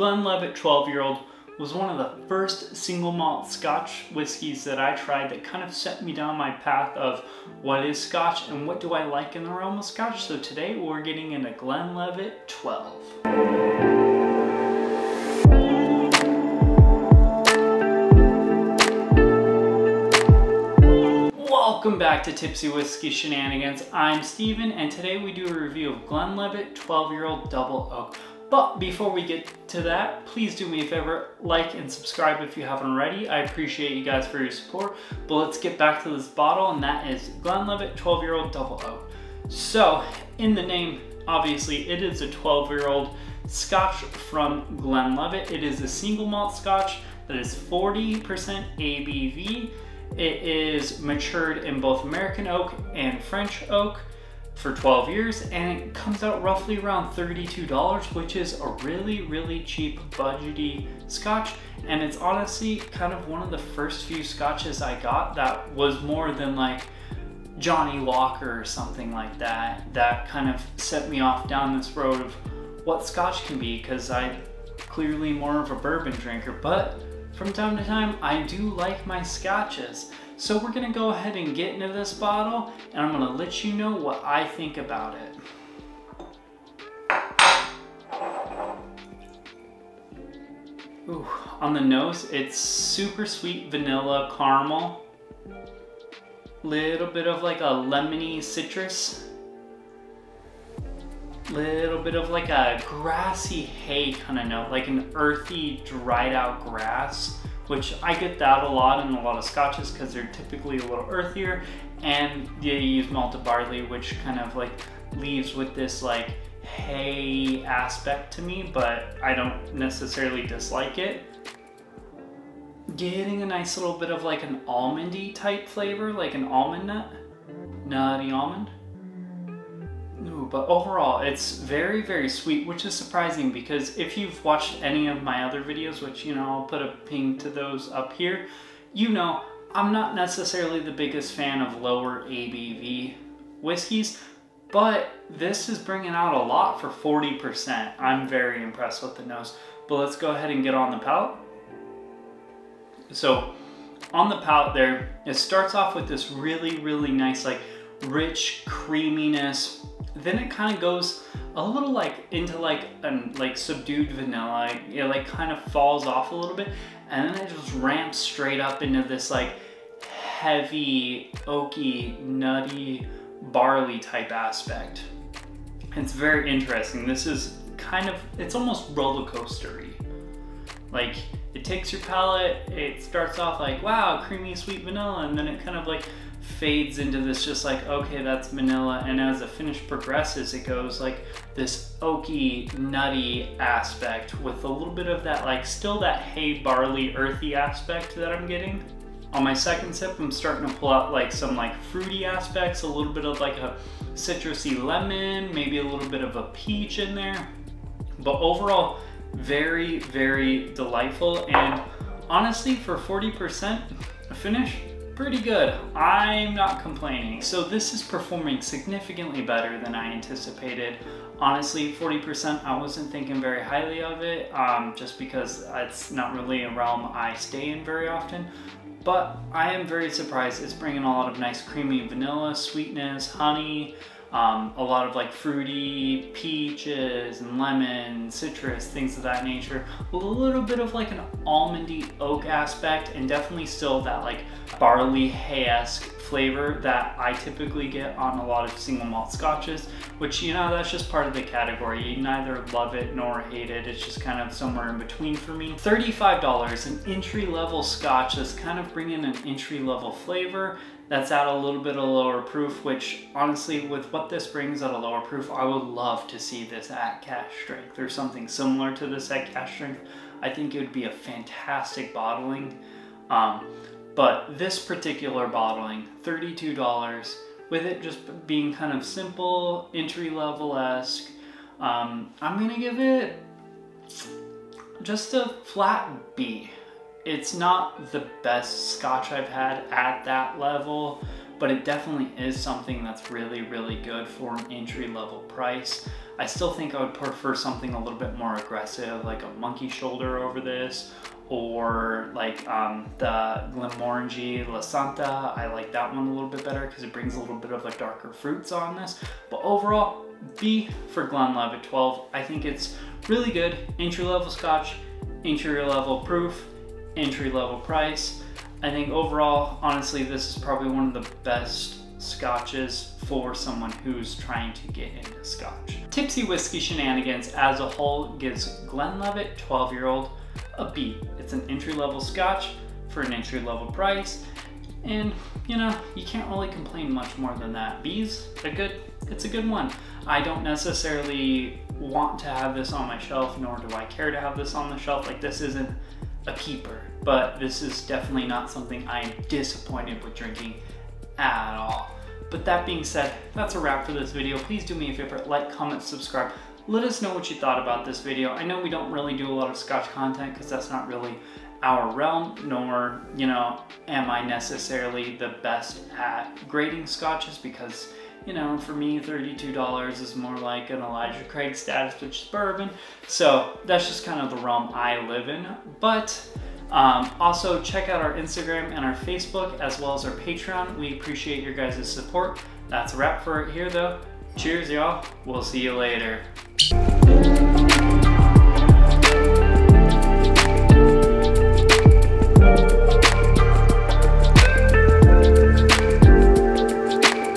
Glenlivet 12 year old was one of the first single malt scotch whiskeys that I tried that kind of set me down my path of what is scotch and what do I like in the realm of scotch. So today we're getting into Glenlivet 12. Welcome back to Tipsy Whiskey Shenanigans. I'm Steven and today we do a review of Glenlivet 12 year old double oak. But before we get to that, please do me a favor, like and subscribe if you haven't already. I appreciate you guys for your support. But let's get back to this bottle and that is Glenlivet 12 year old double oak. So in the name, obviously it is a 12 year old scotch from Glenlivet. It is a single malt scotch that is 40% ABV it is matured in both American oak and French oak for 12 years and it comes out roughly around $32 which is a really really cheap budgety scotch and it's honestly kind of one of the first few scotches I got that was more than like Johnnie Walker or something like that that kind of set me off down this road of what scotch can be because I'm clearly more of a bourbon drinker but from time to time, I do like my scotches. So we're gonna go ahead and get into this bottle and I'm gonna let you know what I think about it. Ooh, on the nose, it's super sweet vanilla caramel. Little bit of like a lemony citrus. Little bit of like a grassy hay kind of note, like an earthy, dried out grass, which I get that a lot in a lot of scotches because they're typically a little earthier. And they use malted barley, which kind of like leaves with this like hay aspect to me, but I don't necessarily dislike it. Getting a nice little bit of like an almondy type flavor, like an almond nut, nutty almond. But overall, it's very, very sweet, which is surprising because if you've watched any of my other videos, which, you know, I'll put a ping to those up here, you know, I'm not necessarily the biggest fan of lower ABV whiskeys, but this is bringing out a lot for 40%. I'm very impressed with the nose. But let's go ahead and get on the palate. So on the palate there, it starts off with this really, really nice, like rich creaminess, then it kind of goes a little like into like an like subdued vanilla. It like kind of falls off a little bit, and then it just ramps straight up into this like heavy, oaky, nutty, barley type aspect. It's very interesting. This is kind of, it's almost roller coastery. Like it takes your palate, it starts off like, wow, creamy sweet vanilla, and then it kind of like fades into this just like, okay, that's vanilla. And as the finish progresses, it goes like this oaky, nutty aspect with a little bit of that, like still that hay barley earthy aspect that I'm getting. On my second sip, I'm starting to pull out like some like fruity aspects, a little bit of like a citrusy lemon, maybe a little bit of a peach in there. But overall, very, very delightful. And honestly, for 40% finish, pretty good. I'm not complaining. So this is performing significantly better than I anticipated. Honestly, 40%, I wasn't thinking very highly of it, um, just because it's not really a realm I stay in very often. But I am very surprised. It's bringing a lot of nice creamy vanilla, sweetness, honey, um, a lot of like fruity peaches and lemon, citrus, things of that nature. A little bit of like an almondy oak aspect and definitely still that like barley hay-esque flavor that I typically get on a lot of single malt scotches, which you know, that's just part of the category. You neither love it nor hate it. It's just kind of somewhere in between for me. $35, an entry level scotch that's kind of bringing an entry level flavor that's at a little bit of lower proof, which honestly, with what this brings at a lower proof, I would love to see this at cask strength or something similar to this at cask strength. I think it would be a fantastic bottling. Um, but this particular bottling, $32, with it just being kind of simple, entry level-esque, um, I'm gonna give it just a flat B. It's not the best scotch I've had at that level, but it definitely is something that's really, really good for an entry level price. I still think I would prefer something a little bit more aggressive, like a monkey shoulder over this, or like um, the Glenmorangie Lasanta. I like that one a little bit better because it brings a little bit of like darker fruits on this. But overall, B for Glenlivet 12. I think it's really good. Entry level scotch, entry level proof, entry level price. I think overall, honestly, this is probably one of the best scotches for someone who's trying to get into scotch. Tipsy Whiskey Shenanigans as a whole gives Glenlivet 12 year old a B. It's an entry level scotch for an entry level price. And you know, you can't really complain much more than that. B's a good, it's a good one. I don't necessarily want to have this on my shelf, nor do I care to have this on the shelf. Like this isn't a keeper, but this is definitely not something I'm disappointed with drinking at all. But that being said, that's a wrap for this video. Please do me a favor, like, comment, subscribe. Let us know what you thought about this video. I know we don't really do a lot of Scotch content because that's not really our realm, nor, you know, am I necessarily the best at grading Scotches because, you know, for me, $32 is more like an Elijah Craig status, which is bourbon. So that's just kind of the realm I live in. But um, also, check out our Instagram and our Facebook as well as our Patreon. We appreciate your guys' support. That's a wrap for it here, though. Cheers, y'all. We'll see you later.